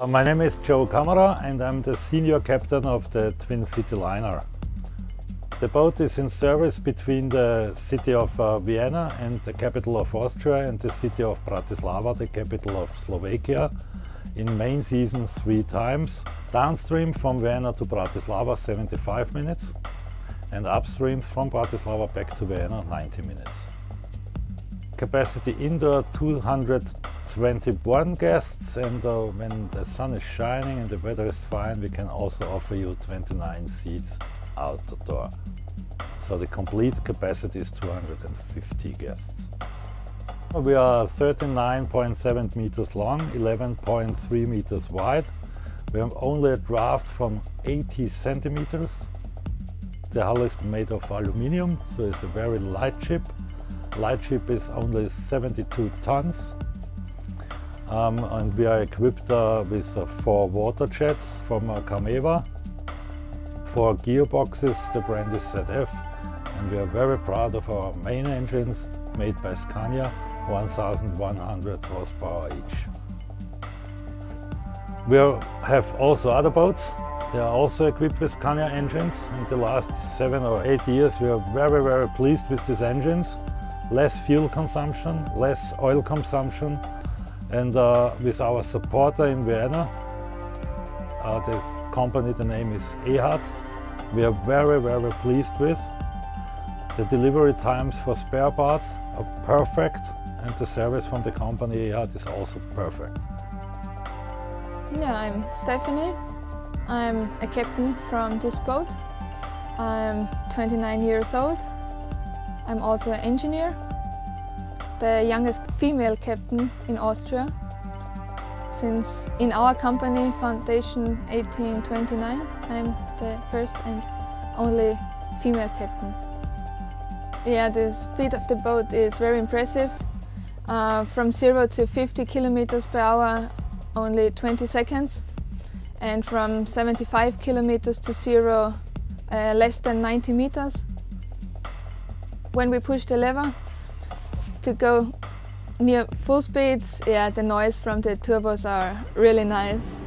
Uh, my name is Joe Kammerer and I'm the senior captain of the Twin City Liner. The boat is in service between the city of uh, Vienna and the capital of Austria and the city of Bratislava, the capital of Slovakia, in main season three times. Downstream from Vienna to Bratislava 75 minutes and upstream from Bratislava back to Vienna 90 minutes. Capacity indoor 221 guests and uh, when the sun is shining and the weather is fine we can also offer you 29 seats outdoor. So the complete capacity is 250 guests. We are 39.7 meters long, 11.3 meters wide. We have only a draft from 80 centimeters. The hull is made of aluminium, so it's a very light ship. Light ship is only 72 tons. Um, and we are equipped uh, with uh, four water jets from uh, Kamewa four gearboxes, the brand is ZF, and we are very proud of our main engines made by Scania, 1100 horsepower each. We have also other boats. They are also equipped with Scania engines. In the last seven or eight years, we are very, very pleased with these engines. Less fuel consumption, less oil consumption, and uh, with our supporter in Vienna, uh, the company, the name is EHAT. We are very, very pleased with. The delivery times for spare parts are perfect and the service from the company EHAT is also perfect. Yeah, I'm Stephanie. I'm a captain from this boat. I'm 29 years old. I'm also an engineer, the youngest female captain in Austria since in our company, Foundation 1829, I'm the first and only female captain. Yeah, the speed of the boat is very impressive. Uh, from 0 to 50 kilometers per hour, only 20 seconds. And from 75 kilometers to 0, uh, less than 90 meters. When we push the lever to go near full speeds, yeah, the noise from the turbos are really nice.